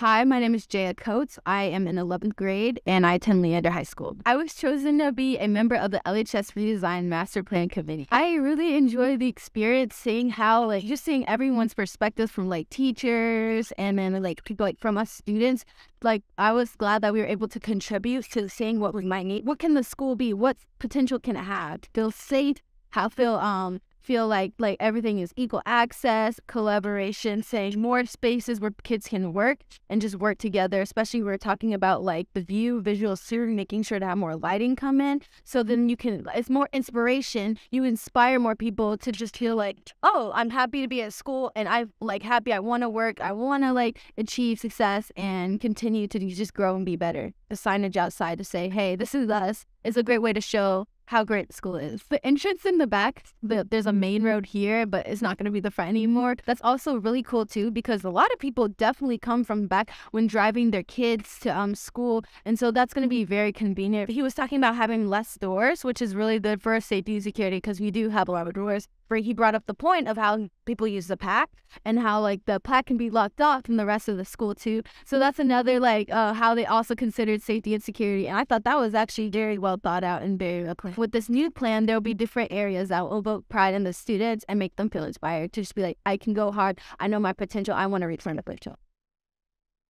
Hi, my name is Jaya Coats. I am in 11th grade and I attend Leander High School. I was chosen to be a member of the LHS Redesign Master Plan Committee. I really enjoy the experience seeing how, like, just seeing everyone's perspectives from like teachers and then like people like from us students. Like, I was glad that we were able to contribute to seeing what we might need. What can the school be? What potential can it have? Feel safe? How feel um feel like like everything is equal access, collaboration, saying more spaces where kids can work and just work together. Especially we're talking about like the view, visual steering, making sure to have more lighting come in. So then you can it's more inspiration. You inspire more people to just feel like, oh, I'm happy to be at school and I like happy. I want to work. I want to like achieve success and continue to just grow and be better. The signage outside to say, hey, this is us is a great way to show how great the school is. The entrance in the back, the, there's a main road here, but it's not going to be the front anymore. That's also really cool too because a lot of people definitely come from back when driving their kids to um school, and so that's going to be very convenient. He was talking about having less doors, which is really good for safety and security because we do have a lot of doors. He brought up the point of how people use the pack and how like the pack can be locked off from the rest of the school too. So that's another like uh, how they also considered safety and security, and I thought that was actually very well thought out and very well planned. With this new plan, there will be different areas that will evoke pride in the students and make them feel inspired to just be like, I can go hard. I know my potential. I want to reach my potential.